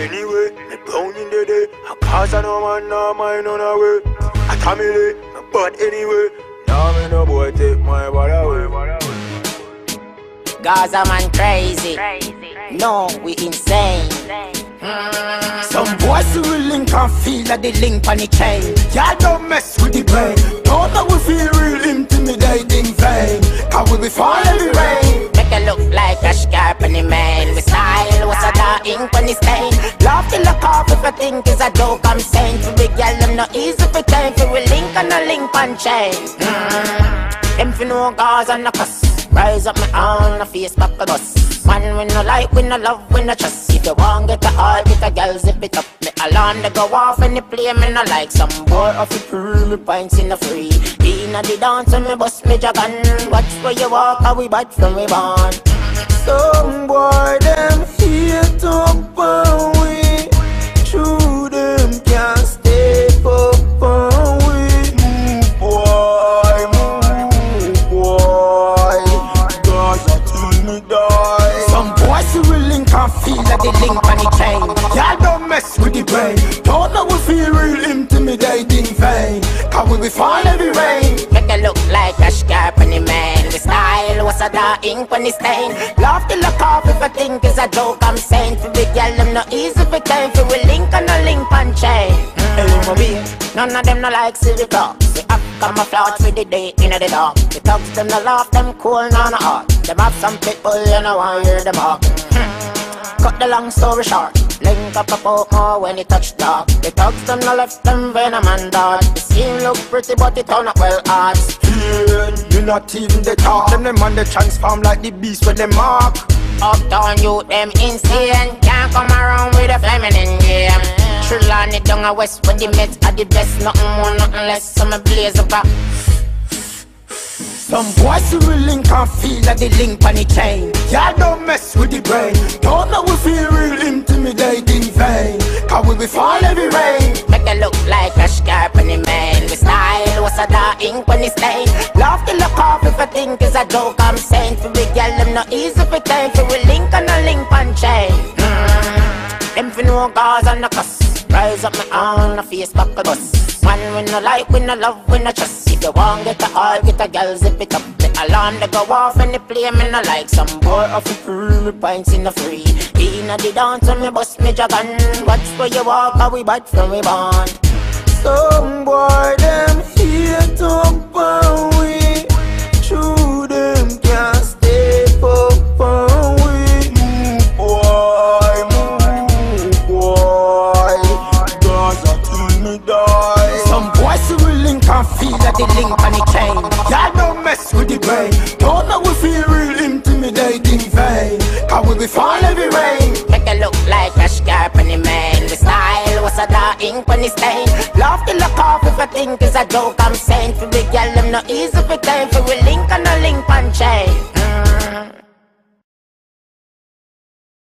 Anyway, me brown in the day. I cause I no man, no mind on the way. I tell me it, but anyway. Now me no boy take my body away. Gaza man crazy. No, we insane. Some boys who will link and feel like they link on the chain. Y'all don't mess with the brain. Don't know we feel real intimidating vain. Cause we be fall every rain. Joke. I'm saying to the girl, I'm not easy for time. For we link on a link on chain. Mm. Them fi know Gaza and the cuss. Rise up my own, a face back a bus. Man, we no like, we no love, we no trust. If you want get a all, get a girl, zip it up. Me alarm, they go off and they play me no like. Some boy off it pull me pints in the free. Inna the dance, and me bust me dragon. Watch where you walk, how we bad from we born. Some boy them till me die. Some boys who will link and feel like they link on the chain. Y'all don't mess with the brain. Don't know we feel real intimidating vain. Cause we be fall every rain. Make it look like a scarp on the man. The style was a dark ink on the stain. Love to look off if I think it's a joke. I'm saying for big girl, I'm not easy for time. For we link on a link on chain. Hey, my baby. None of them no like silly talk. Camouflage for the day in the dark. The thugs them no laugh, them cool, no no hot. Them have some people, you know I hear them talk. Hmm. Cut the long story short. Link up a poke more when it touch dark. The thugs them no left them venom and dart. The scene look pretty, but it turn up well hard. Pain, you not even the talk. Them them man they transform like the beast when they mark. Uptown youth them insane Can't come around with a feminine game On it down a west when the Mets are the best Nothing more, nothing less, so me blaze up a Some boys who will link and feel like they link on the chain. Y'all don't mess with the brain. Don't know we feel real intimidating in vain. Cause we be fall every rain. Make it look like a scarp on the man The style was a dark ink when it's stain Love to look off if I think it's a joke I'm saying for big girl, I'm not easy for time For we link on a link on chain mm. Them fi know Gaza and the cuss Rise up my own, a face back a bus Man, we no like, we no love, we no trust. If you want get a all, get a girl, zip it up. The alarm, they go off and they play me no like. Some boy off it pull me pints in the free. Inna the dance, and me bust me dragon. Watch where you walk, how we bad from we born. Some boy Don't know we feel real intimidating vain. Cause we be fall every rain. Make it look like a scarp on the man The style was a dark ink when it's stain Love to look off if I think it's a joke I'm saying For the girl, I'm not easy for time For we link on a link on chain